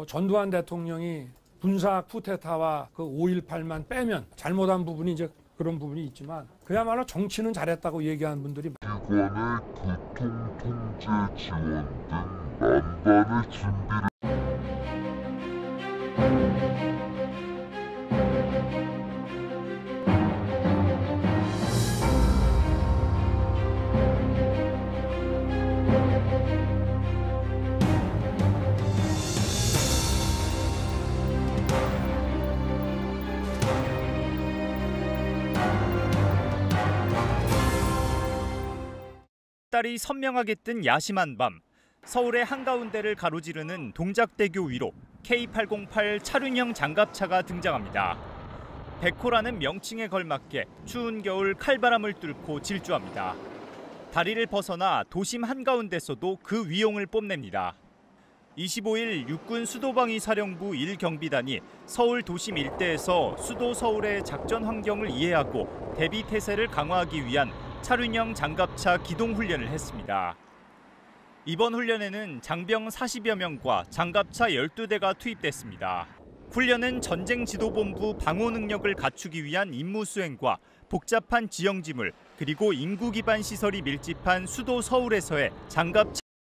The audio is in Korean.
뭐 전두환 대통령이 군사 쿠데타와 그 5.18만 빼면 잘못한 부분이 이제 그런 부분이 있지만 그야말로 정치는 잘했다고 얘기하는 분들이 기관의 교통 통제 지원 등 만반의 준비를 달이 선명하게 뜬 야심한 밤 서울의 한가운데를 가로지르는 동작대교 위로 K808 차륜형 장갑차가 등장합니다. 백호라는 명칭에 걸맞게 추운 겨울 칼바람을 뚫고 질주합니다. 다리를 벗어나 도심 한가운데서도 그 위용을 뽐냅니다. 25일 육군 수도방위 사령부 1경비단이 서울 도심 일대에서 수도 서울의 작전 환경을 이해하고 대비 태세를 강화하기 위한 차륜형 장갑차 기동 훈련을 했습니다. 이번 훈련에는 장병 40여 명과 장갑차 12대가 투입됐습니다. 훈련은 전쟁 지도본부 방호 능력을 갖추기 위한 임무 수행과 복잡한 지형 지물 그리고 인구 기반 시설이 밀집한 수도 서울에서의 장갑차